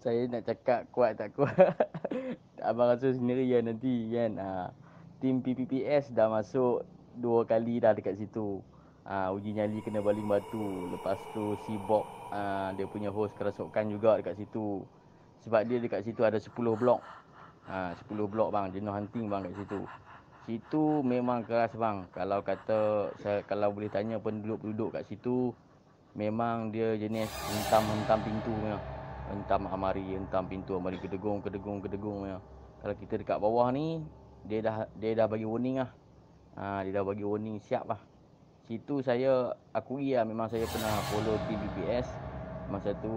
saya nak cakap kuat tak kuat. Abang rasa sendiri ya nanti kan. Ha, tim PPPS dah masuk dua kali dah dekat situ. Ha, uji nyali kena baling batu. Lepas tu si Bob ha, dia punya host kerasukan juga dekat situ. Sebab dia dekat situ ada 10 blok. Ha, 10 blok bang, jenuh hunting bang kat situ. Situ memang keras bang. Kalau kata saya kalau boleh tanya penduduk-penduduk kat situ memang dia jenis hentam-hentam pintu punya. Hentam amari, hentam pintu amari kedegung, kedegung, kedegung punya. Kalau kita dekat bawah ni dia dah dia dah bagi warning lah. Ha, dia dah bagi warning siap lah. Situ saya akui lah memang saya pernah follow tim BPS. Masa tu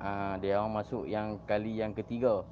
ha, dia orang masuk yang kali yang ketiga.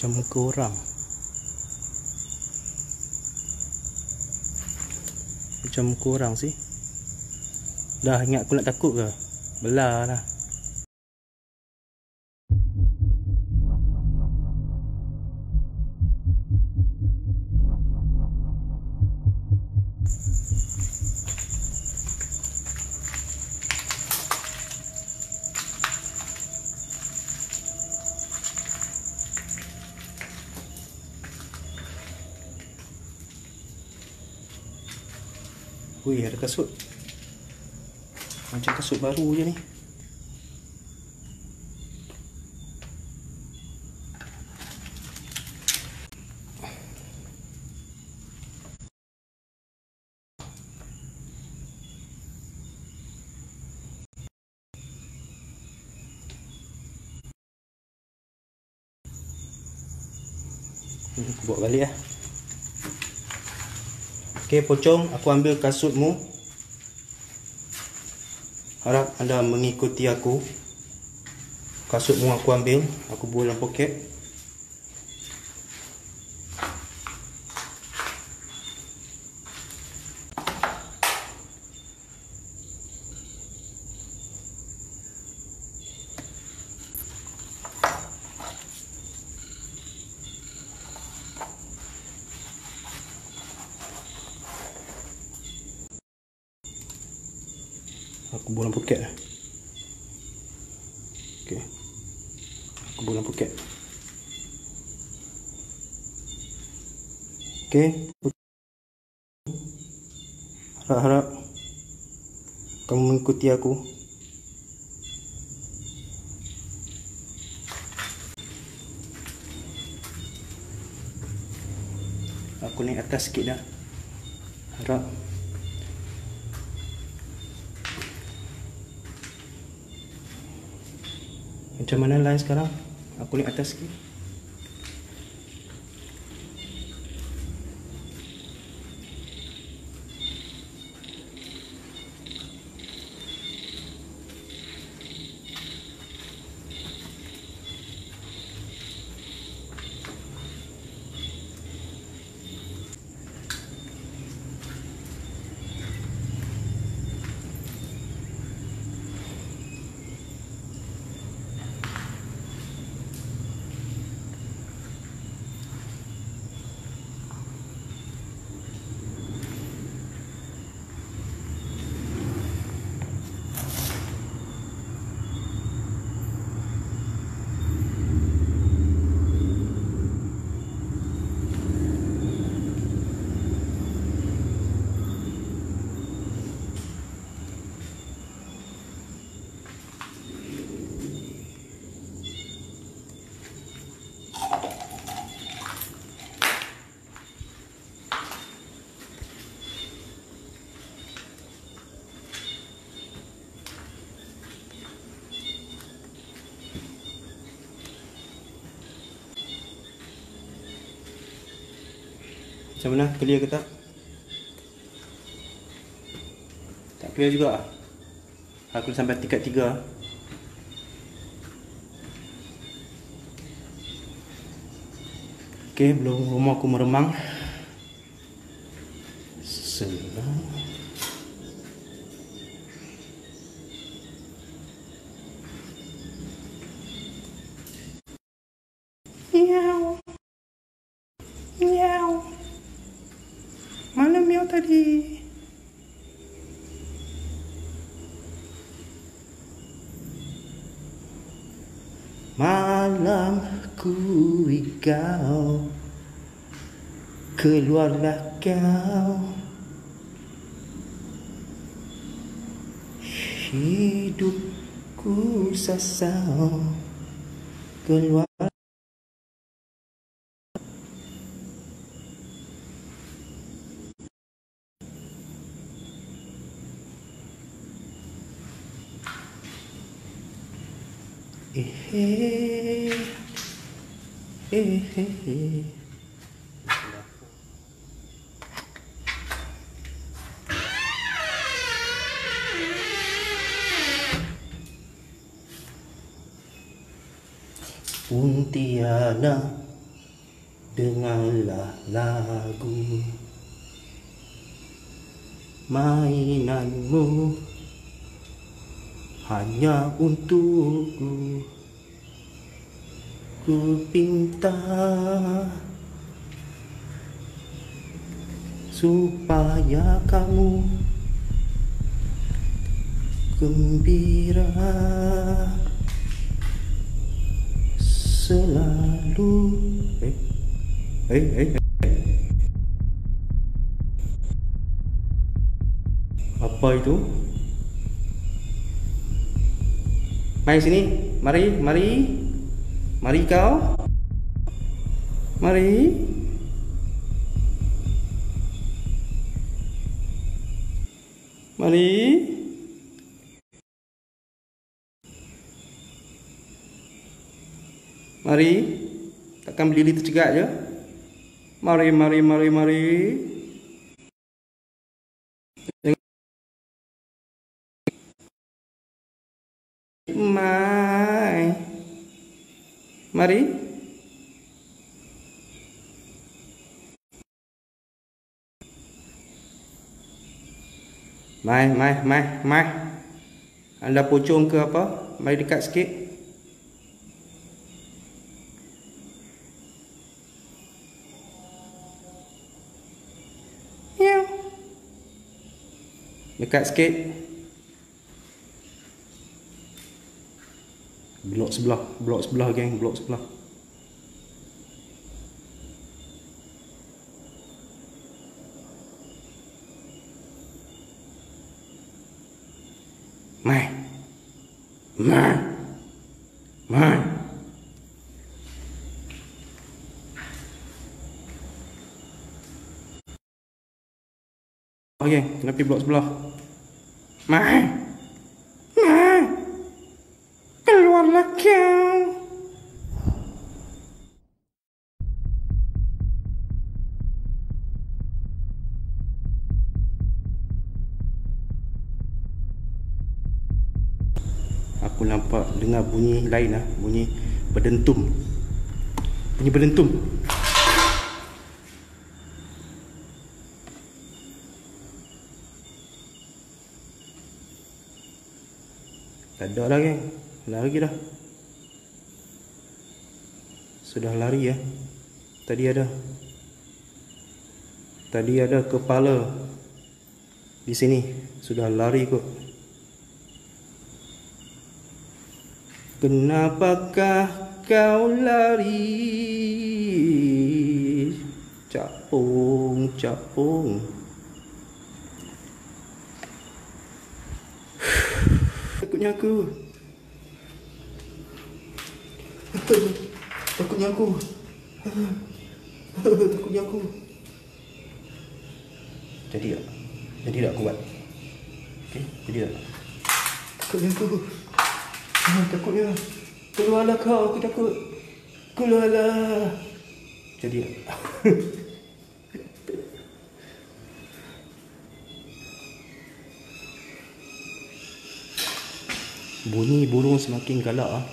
Macam muka orang. Macam muka orang sih. Dah ingat aku nak takut ke? Belah lah kasut. Macam kasut baru je ni Hmm, Aku bawa balik lah Okey, pocong, aku ambil kasutmu. Harap anda mengikuti aku. Kasutmu aku ambil, aku buang dalam poket. Aku buang dalam poket lah. Okey. Aku buang dalam poket. Okey. Harap-harap kamu mengikuti aku. Aku naik atas sikit dah. Harap Macam mana line sekarang? Aku naik atas sikit. Macam mana? Clear ke tak? Tak clear juga? Aku sampai tingkat tiga Okay, belum rumah aku meremang Senang Miau Miau Mana miau tadi? Malam ku kau Keluarlah kau Hidupku sasau Keluar Eh, eh, eh, eh, eh. Pontianak Dengarlah lagu Mainanmu Hanya untukku. Ku pinta Supaya kamu Gembira selalu. Eh eh eh eh. apa itu Mai sini. Mari mari. Mari kau. Mari. Mari. Mari. Takkan berdiri tercegak je. Mari, mari, mari, mari Mari Mai, mai, mai, mai Anda pocong ke apa? Mari dekat sikit Ya. Dekat sikit. Blok sebelah, blok sebelah geng, blok sebelah. Mai. Mai. Mai. Okey, kena pergi blok sebelah. Mai. Mai. Keluarlah kau. Aku nampak dengar bunyi lain lah, bunyi berdentum. Bunyi berdentum. Tak ada lah geng Lari dah. Sudah lari ya. Tadi ada. Tadi ada kepala Di sini. Sudah lari kot Kenapakah kau lari? Capung Capung. Takutnya aku. Takutnya aku. Takutnya aku. Jadi tak? Jadi tak aku buat? Okay, jadi tak? Takutnya aku ah, Takutnya Keluarlah kau, aku takut Keluarlah Jadi tak? Bunyi burung semakin galak ah.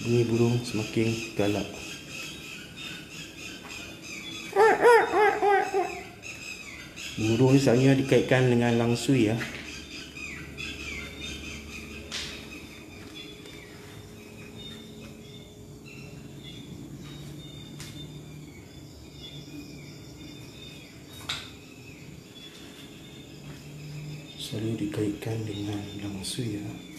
Bunyi burung semakin galak. Burung ni selalunya dikaitkan dengan langsui ya. Selalu dikaitkan dengan langsui ya.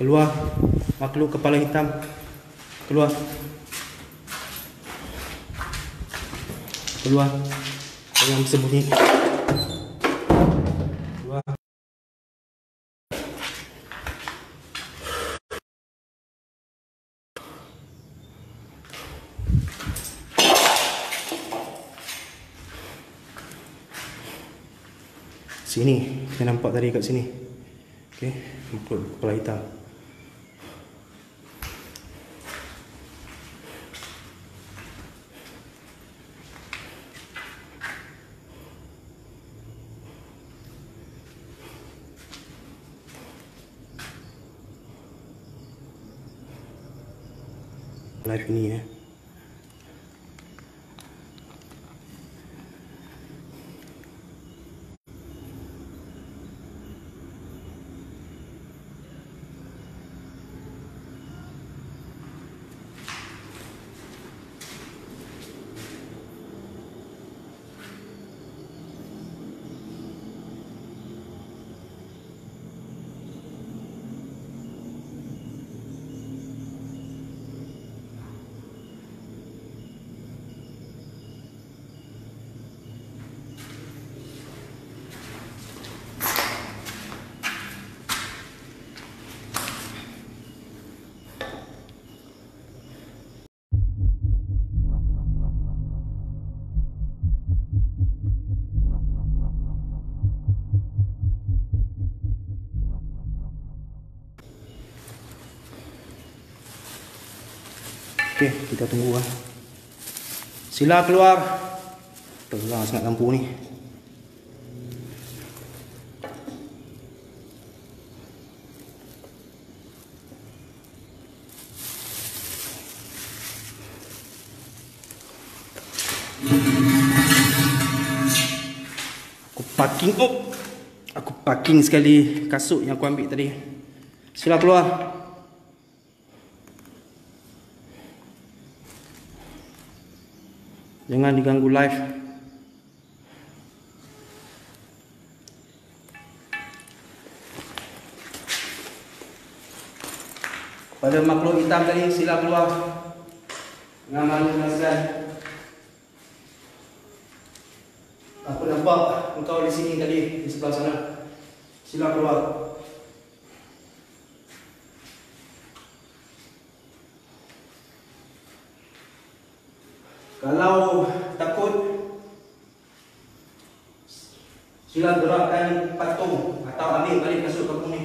keluar. Makhluk kepala hitam. Keluar. Keluar. Yang sembunyi keluar. Sini. Saya nampak tadi kat sini. Okey. Kepala hitam. Okey, kita tunggu ah. Sila keluar. Terang sangat lampu ni. Aku parking oh. Aku parking sekali kasut yang aku ambil tadi. Sila keluar. Jangan diganggu live. Pada makhluk hitam tadi sila keluar. Dengan malu nasihat. Aku nampak engkau di sini tadi di sebelah sana. Sila keluar. Kalau takut Sila gerakkan patung Atau ambil balik kasut kampung ni.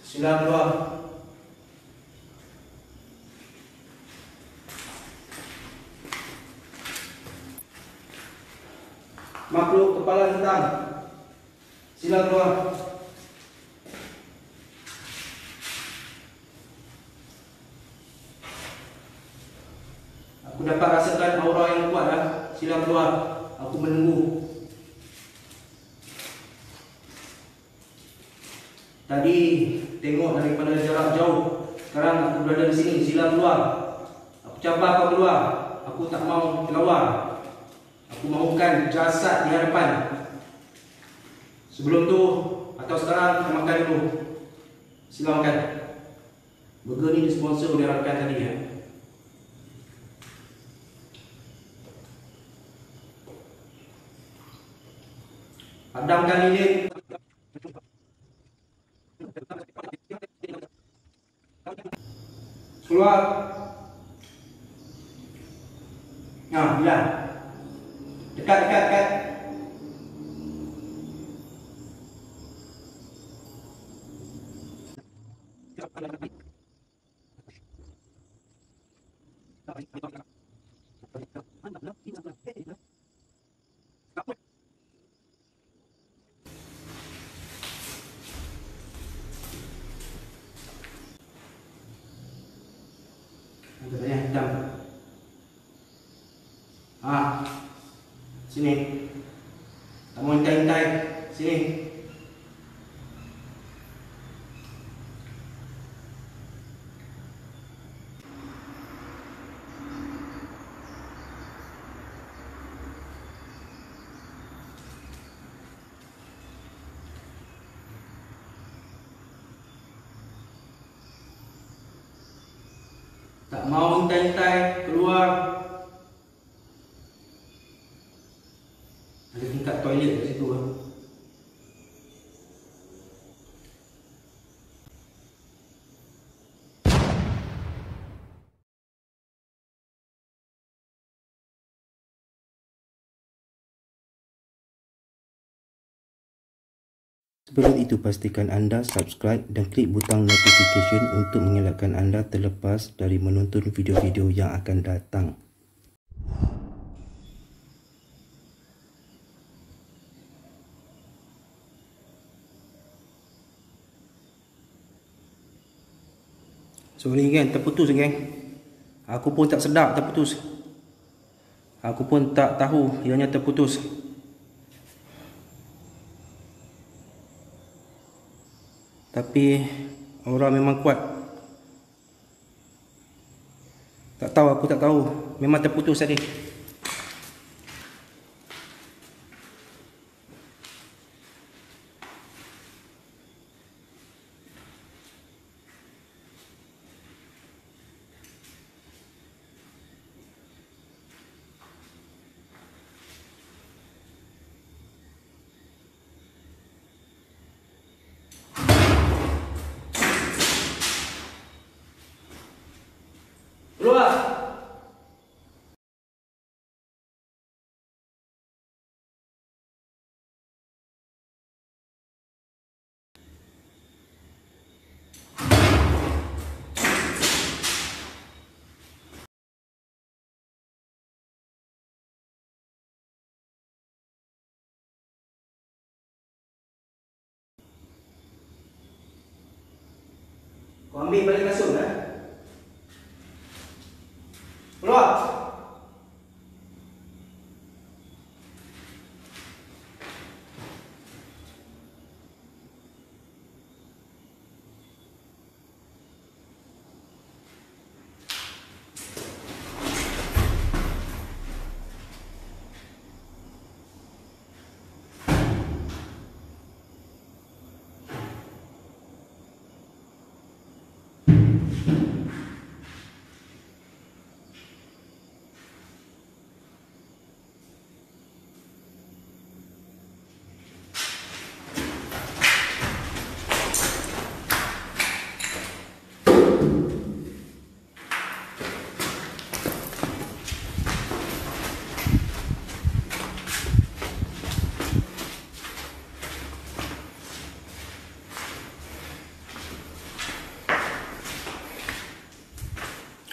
Sila keluar. Makhluk kepala hitam Sila keluar Aku dapat rasakan aura yang kuat dah. Sila keluar. Aku menunggu. Tadi tengok daripada jarak jauh. Sekarang aku berada di sini. Sila keluar. Aku cabar kau keluar. Aku tak mau keluar. Aku mahukan jasad di hadapan. Sebelum tu atau sekarang kita makan dulu. Sila makan. Burger ni disponsor oleh rakan tadi ya. Padamkan lilin. Keluar. Nah, bilang. Dekat, dekat, dekat. Ada saya Ah. Sini. Tak mau hintai-hintai. Sini. Tak mau hintai-hintai keluar. Ada tingkat toilet kat situ ah. Sebelum itu pastikan anda subscribe dan klik butang notification untuk mengelakkan anda terlepas dari menonton video-video yang akan datang. Sorry geng, terputus geng. Aku pun tak sedap terputus. Aku pun tak tahu ianya terputus. Tapi orang memang kuat. Tak tahu aku tak tahu. Memang terputus tadi. Keluar. Kau ambil balik kasut eh?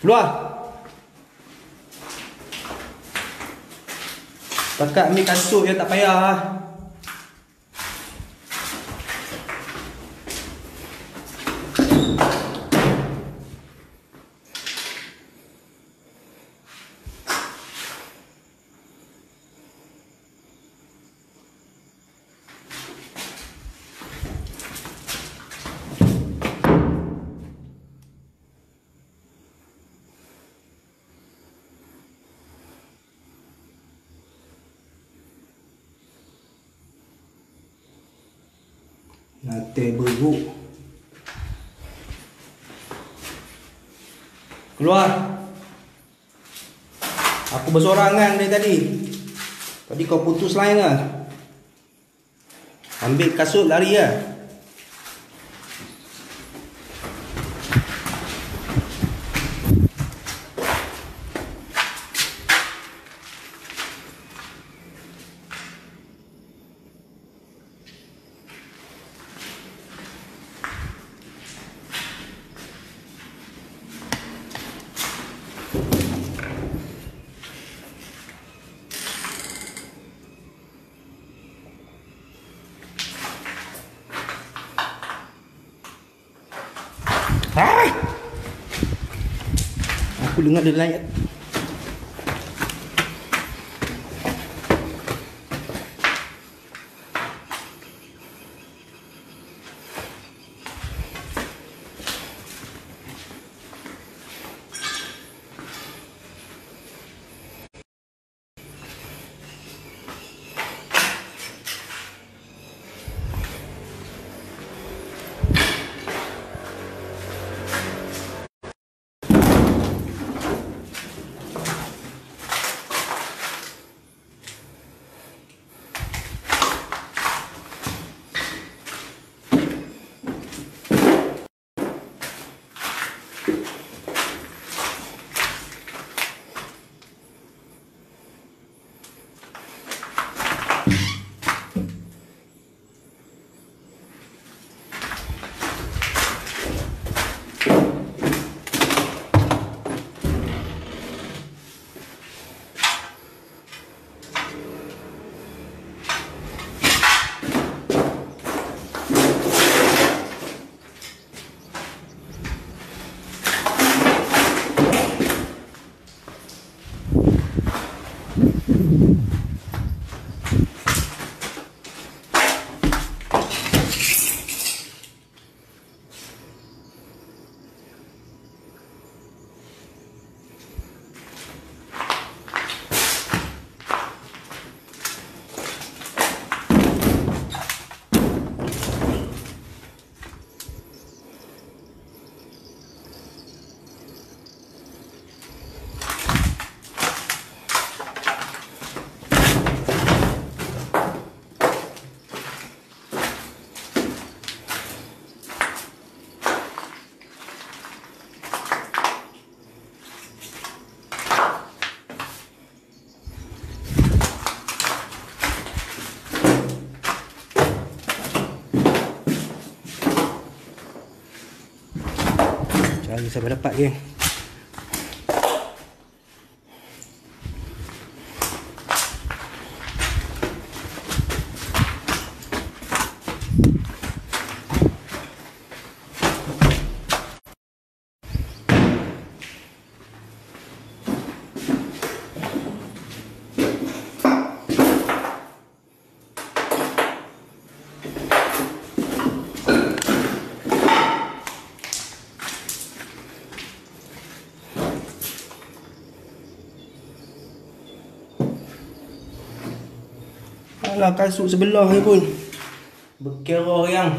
Keluar. Takat ambil kasut je tak payah lah. Nanti beruk. Keluar. Aku bersorangan dari tadi. Tadi kau putus lain lah. Ambil kasut lari lah. Aku dengar dia Cari sampai dapat geng kasut sebelah ni pun. Berkira yang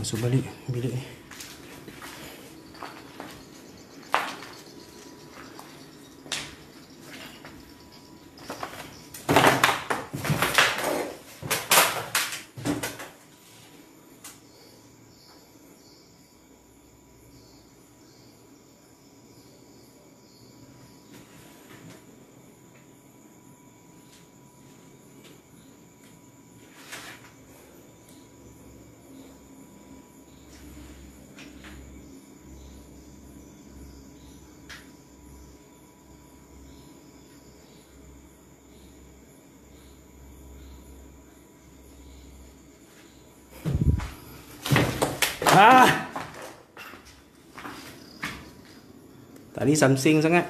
Masuk balik bilik ni Ah. Tadi something sangat.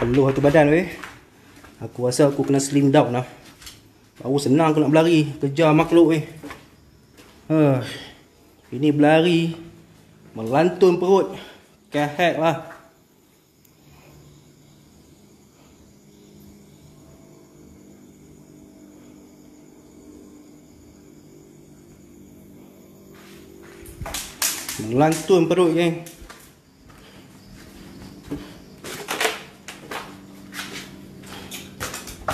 Peluh satu badan weh. Aku rasa aku kena slim down lah. Baru senang aku nak berlari. Kejar makhluk weh. Huh. Ini berlari. Melantun perut. Kehat lah. Melantun perut geng.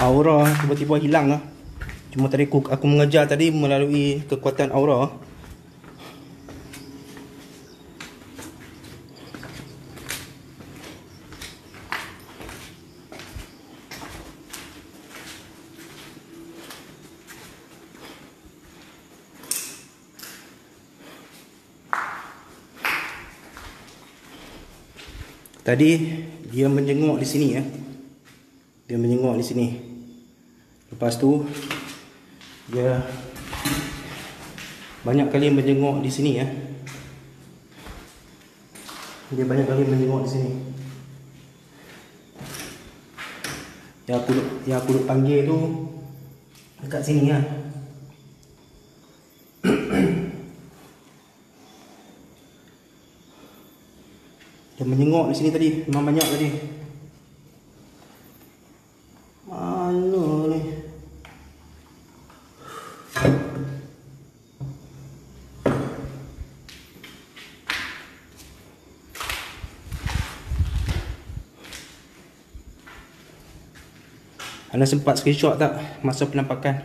Aura tiba-tiba hilang lah. Cuma tadi aku, aku mengejar tadi melalui kekuatan aura. Tadi dia menjenguk di sini ya. Dia menjenguk di sini. Lepas tu dia banyak kali menjenguk di sini ya. Dia banyak kali menjenguk di sini. Yang aku yang aku panggil tu dekat sini ya. Dia menjenguk di sini tadi, memang banyak tadi. Mana ni? Anda sempat screenshot tak masa penampakan?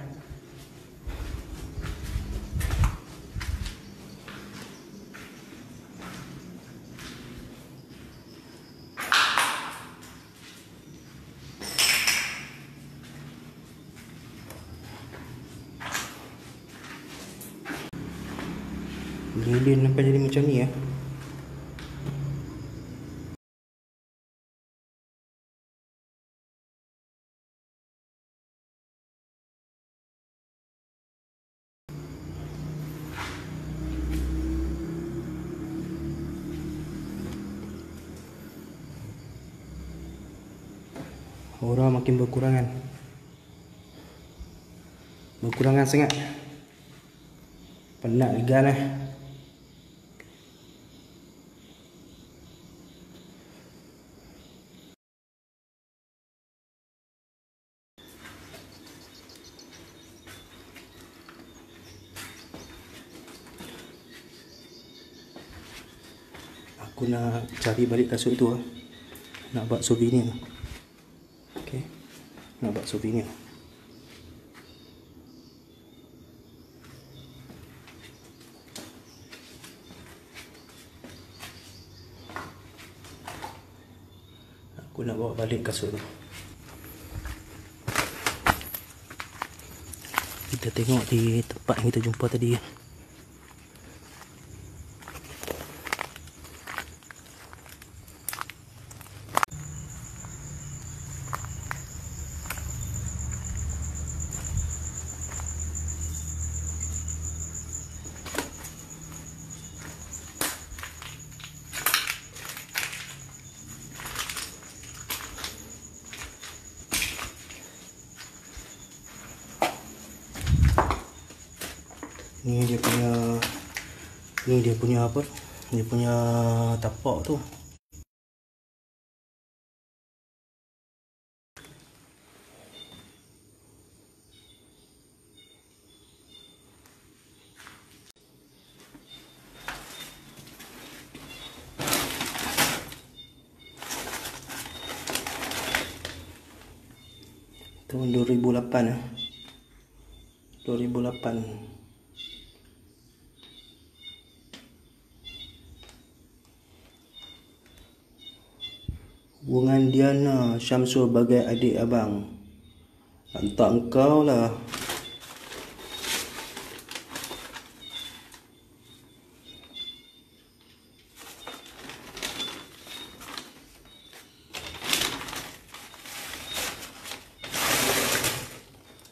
Lilin sampai jadi macam ni ya. Orang makin berkurangan. Berkurangan sangat. Penat legan eh. Aku nak cari balik kasut tu ah. Nak buat souvenir Okay Nak buat souvenir Aku nak bawa balik kasut tu. Kita tengok di tempat yang kita jumpa tadi Ni dia punya Ni dia punya apa? Dia punya tapak tu Syamsul bagai adik abang. Hantar engkau lah.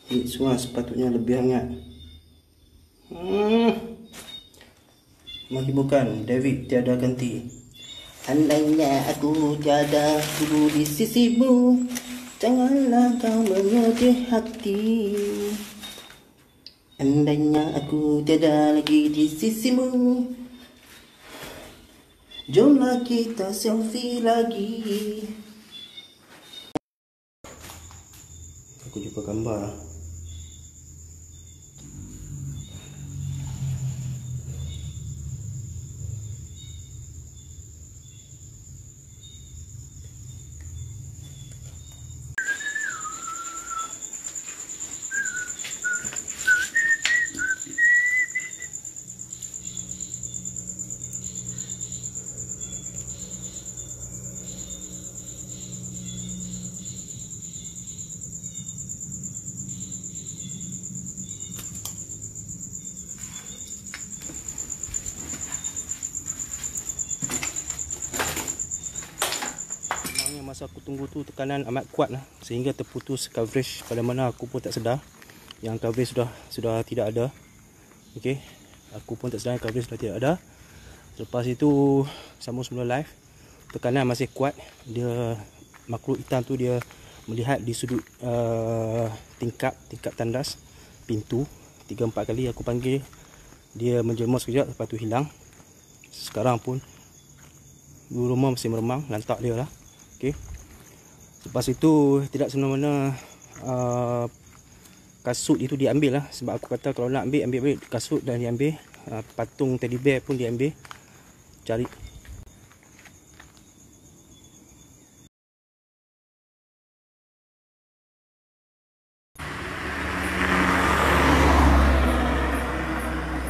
Iswa sepatutnya lebih hangat. Hmm. Menghiburkan David tiada ganti Andainya aku tiada dulu di sisimu Janganlah kau menyedih hati. Andainya aku tiada lagi di sisimu Jomlah kita selfie lagi. Aku jumpa gambar tunggu tu tekanan amat kuat lah. Sehingga terputus coverage pada mana aku pun tak sedar. Yang coverage sudah sudah tidak ada. Okay Aku pun tak sedar yang coverage sudah tidak ada. Lepas itu Sambung semula live Tekanan masih kuat. Dia Makhluk hitam tu dia Melihat di sudut uh, Tingkap Tingkap tandas Pintu. Tiga empat kali aku panggil Dia menjelma sekejap Lepas tu hilang. Sekarang pun rumah masih meremang Lantak dia lah. Okay. Lepas itu tidak semena-mena uh, kasut itu diambil lah. Sebab aku kata kalau nak ambil ambil balik kasut dan diambil uh, patung teddy bear pun diambil. Cari.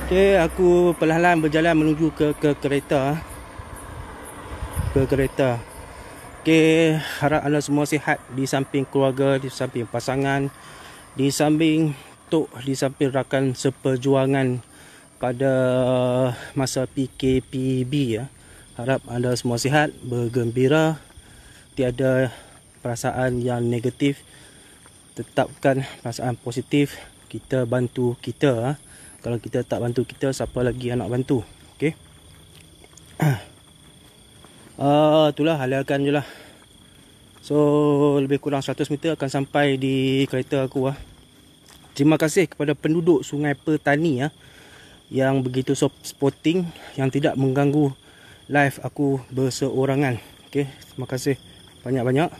Okay, aku perlahan-lahan berjalan menuju ke ke kereta. Ke kereta Okay, harap anda semua sihat di samping keluarga, di samping pasangan, di samping tok, di samping rakan seperjuangan pada masa PKPB ya. Harap anda semua sihat, bergembira, tiada perasaan yang negatif. Tetapkan perasaan positif. Kita bantu kita. Ha. Kalau kita tak bantu kita, siapa lagi yang nak bantu? Okey. Uh, itulah halakan je lah. So lebih kurang 100 meter akan sampai di kereta aku lah. Terima kasih kepada penduduk Sungai Petani ya yang begitu sporting yang tidak mengganggu live aku berseorangan. Okey, terima kasih banyak-banyak.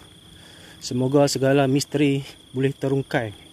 Semoga segala misteri boleh terungkai.